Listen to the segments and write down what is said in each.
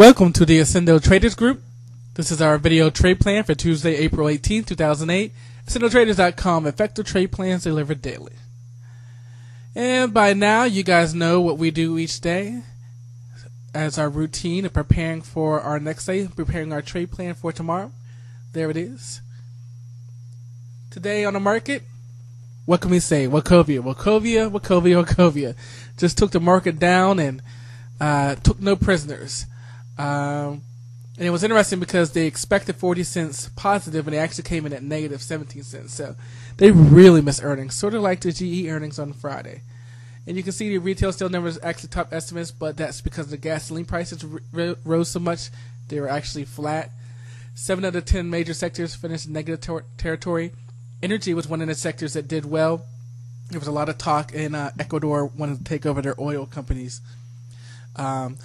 Welcome to the Accendo Traders Group. This is our video trade plan for Tuesday, April 18, 2008. AccendoTraders.com, effective trade plans delivered daily. And by now, you guys know what we do each day as our routine of preparing for our next day, preparing our trade plan for tomorrow. There it is. Today on the market, what can we say? Wachovia, Wachovia, Wachovia, Wachovia. Just took the market down and uh, took no prisoners. Um, and it was interesting because they expected 40 cents positive and they actually came in at negative 17 cents. So they really missed earnings, sort of like the GE earnings on Friday. And you can see the retail sales numbers actually top estimates, but that's because the gasoline prices r- rose so much. They were actually flat. Seven out of ten major sectors finished in negative ter- territory. Energy was one of the sectors that did well. There was a lot of talk in uh, Ecuador wanting to take over their oil companies. Um,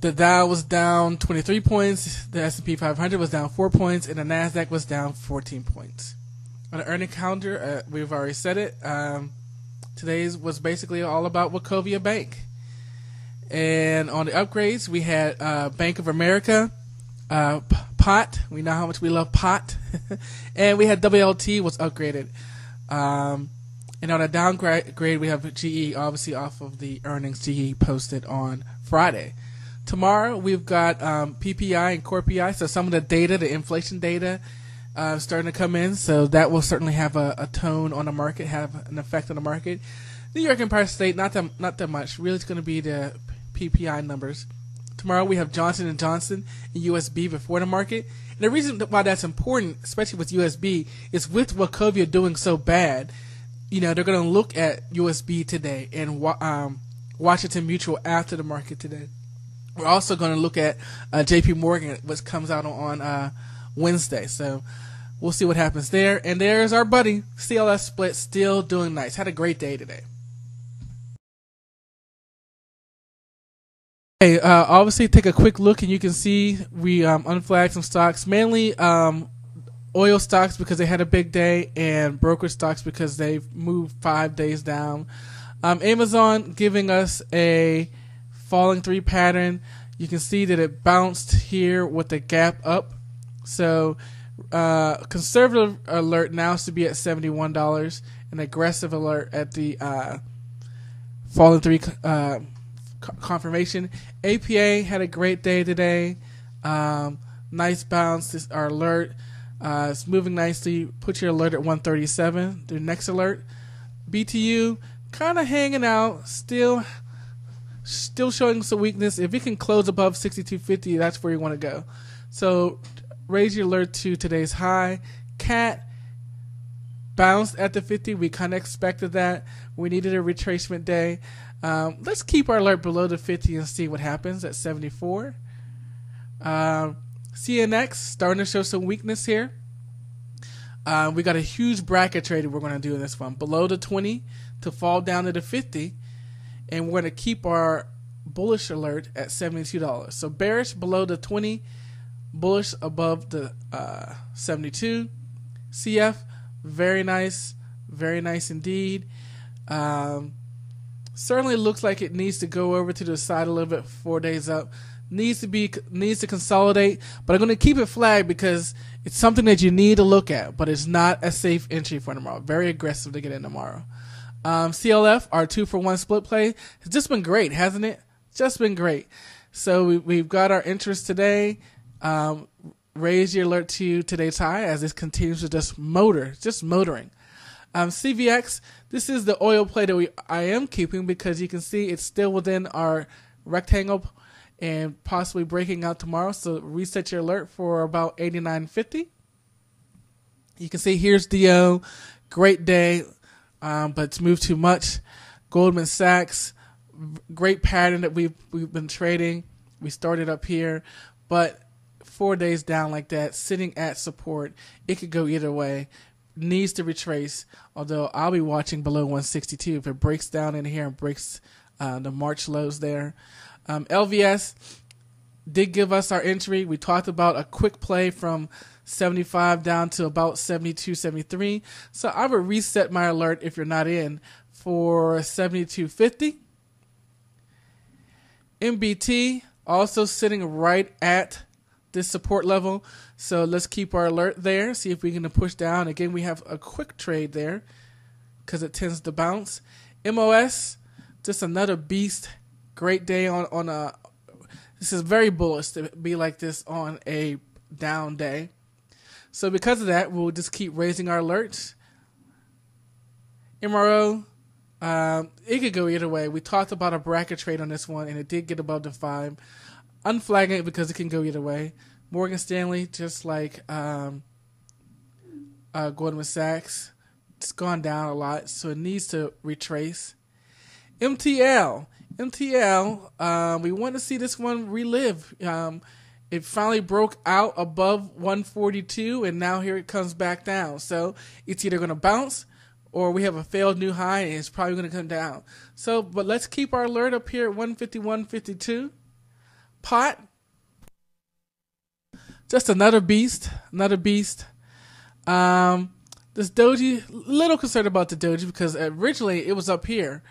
the Dow was down 23 points, the S&P 500 was down 4 points, and the Nasdaq was down 14 points. On the earning calendar, uh, we've already said it. Um, today's was basically all about Wachovia Bank. And on the upgrades, we had uh, Bank of America, uh, Pot. We know how much we love Pot. and we had WLT was upgraded. Um, and on a downgrade, we have GE, obviously off of the earnings GE posted on Friday. Tomorrow we've got um, PPI and core PI, so some of the data, the inflation data, uh, starting to come in. So that will certainly have a, a, tone on the market, have an effect on the market. New York Empire State, not that not that much. Really, it's going to be the PPI numbers. Tomorrow we have Johnson and Johnson and USB before the market. And the reason why that's important, especially with USB, is with Wachovia doing so bad. You know, they're going to look at USB today and um, Washington Mutual after the market today. We're also going to look at uh, J.P. Morgan, which comes out on uh, Wednesday. So we'll see what happens there. And there's our buddy CLF Split, still doing nice. Had a great day today. Hey, uh, obviously, take a quick look, and you can see we um, unflagged some stocks, mainly um, oil stocks because they had a big day, and brokerage stocks because they've moved five days down. Um, Amazon giving us a falling three pattern. You can see that it bounced here with the gap up. So uh, conservative alert now to be at seventy-one dollars, and aggressive alert at the uh, falling three uh, confirmation. APA had a great day today. Um, nice bounce. This our alert. Uh, it's moving nicely. Put your alert at 137. The next alert, BTU, kind of hanging out. Still still showing some weakness. If it can close above 6250, that's where you want to go. So raise your alert to today's high. Cat bounced at the 50. We kind of expected that. We needed a retracement day. Um, let's keep our alert below the 50 and see what happens at 74. Um, CNX starting to show some weakness here. Uh, we got a huge bracket trade we're going to do in this one. Below the 20 to fall down to the 50 and we're going to keep our bullish alert at $72. So bearish below the 20, bullish above the uh, 72. CF, very nice, very nice indeed. Um, certainly looks like it needs to go over to the side a little bit, four days up. Needs to be needs to consolidate, but I'm going to keep it flagged because it's something that you need to look at, but it's not a safe entry for tomorrow. Very aggressive to get in tomorrow. Um, CLF, our two for one split play, has just been great, hasn't it? Just been great. So we, have got our interest today. Um, raise your alert to today's high as this continues to just motor, just motoring. Um, CVX, this is the oil play that we I am keeping because you can see it's still within our rectangle and possibly breaking out tomorrow. So reset your alert for about 89.50. You can see here's DO. Great day um, but it's moved too much. Goldman Sachs, great pattern that we've we've been trading. We started up here, but four days down like that, sitting at support, it could go either way. Needs to retrace. Although I'll be watching below 162 if it breaks down in here and breaks uh, the March lows there. Um, LVS did give us our entry. We talked about a quick play from 75 down to about 72, 73. So I would reset my alert if you're not in for 72.50. MBT Also sitting right at this support level. So let's keep our alert there. See if we can push down. Again, we have a quick trade there because it tends to bounce. MOS, just another beast. Great day on on a. This is very bullish to be like this on a down day. So because of that, we'll just keep raising our alerts. MRO, um, it could go either way. We talked about a bracket trade on this one, and it did get above the five. Unflagging it because it can go either way. Morgan Stanley, just like um, uh, Goldman Sachs, it's gone down a lot, so it needs to retrace. MTL, MTL, um, we want to see this one relive. Um, it finally broke out above 142, and now here it comes back down. So it's either going to bounce or we have a failed new high and it's probably going to come down. So, but let's keep our alert up here at 151.52. Pot, just another beast, another beast. Um, this doji, little concerned about the doji because originally it was up here,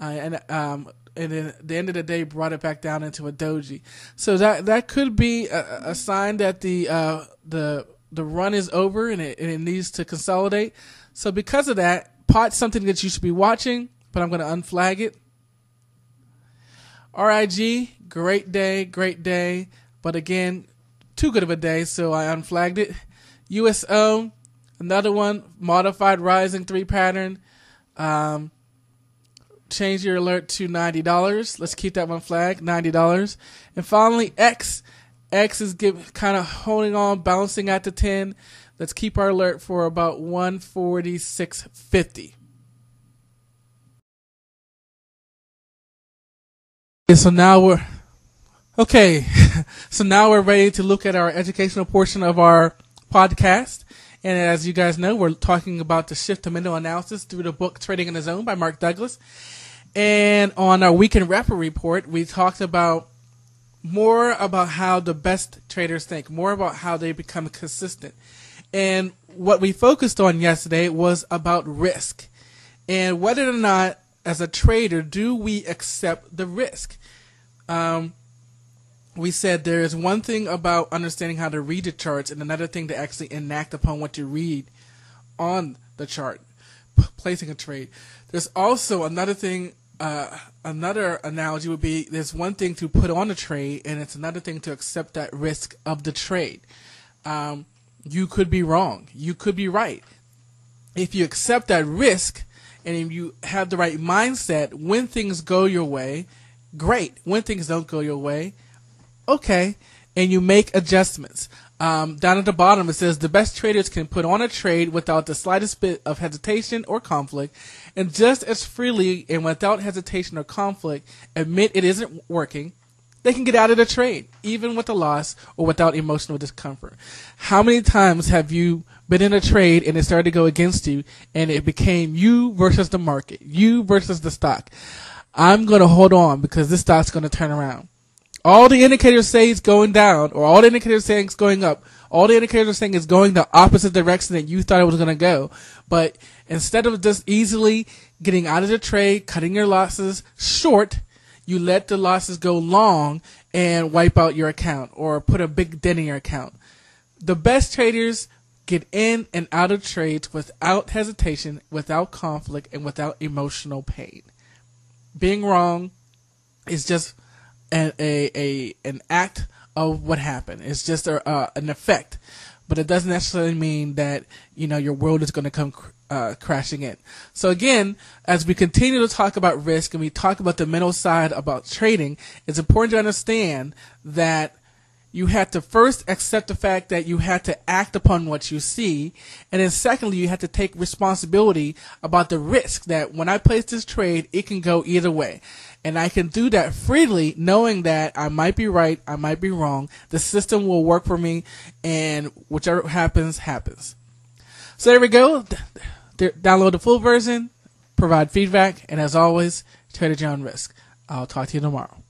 uh, and um, and then at the end of the day brought it back down into a doji. So that that could be a, a sign that the uh, the the run is over and it, and it needs to consolidate. So because of that, pot's something that you should be watching, but I'm going to unflag it. RIG, great day, great day, but again, too good of a day, so I unflagged it. USO, another one, modified rising three pattern. Um, change your alert to ninety dollars. Let's keep that one flag, ninety dollars. And finally, X. X is give, kind of holding on, bouncing at the ten. Let's keep our alert for about one forty six fifty. Okay, So now we're okay. So now we're ready to look at our educational portion of our podcast. And as you guys know, we're talking about the shift to mental analysis through the book Trading in the Zone by Mark Douglas. And on our weekend rapper report, we talked about more about how the best traders think, more about how they become consistent. And what we focused on yesterday was about risk and whether or not, as a trader, do we accept the risk? Um, we said there is one thing about understanding how to read the charts and another thing to actually enact upon what you read on the chart, p- placing a trade. There's also another thing, uh, another analogy would be there's one thing to put on a trade and it's another thing to accept that risk of the trade. Um, you could be wrong. You could be right. If you accept that risk and if you have the right mindset, when things go your way, great. When things don't go your way, okay, and you make adjustments. Um, down at the bottom, it says the best traders can put on a trade without the slightest bit of hesitation or conflict, and just as freely and without hesitation or conflict admit it isn't working. They can get out of the trade, even with a loss or without emotional discomfort. How many times have you been in a trade and it started to go against you, and it became you versus the market, you versus the stock? I'm going to hold on because this stock's going to turn around all the indicators say it's going down, or all the indicators saying it's going up. All the indicators are saying it's going the opposite direction that you thought it was going to go. But instead of just easily getting out of the trade, cutting your losses short, you let the losses go long and wipe out your account or put a big dent in your account. The best traders get in and out of trades without hesitation, without conflict, and without emotional pain. Being wrong is just an, a, a an act of what happened. It's just a, uh, an effect, but it doesn't necessarily mean that you know your world is going to come uh, crashing in. So again, as we continue to talk about risk and we talk about the mental side about trading, it's important to understand that you had to first accept the fact that you had to act upon what you see, and then secondly, you had to take responsibility about the risk that when I place this trade, it can go either way. And I can do that freely, knowing that I might be right, I might be wrong. The system will work for me, and whichever happens, happens. So there we go. Download the full version, provide feedback, and as always, trade at your own risk. I'll talk to you tomorrow.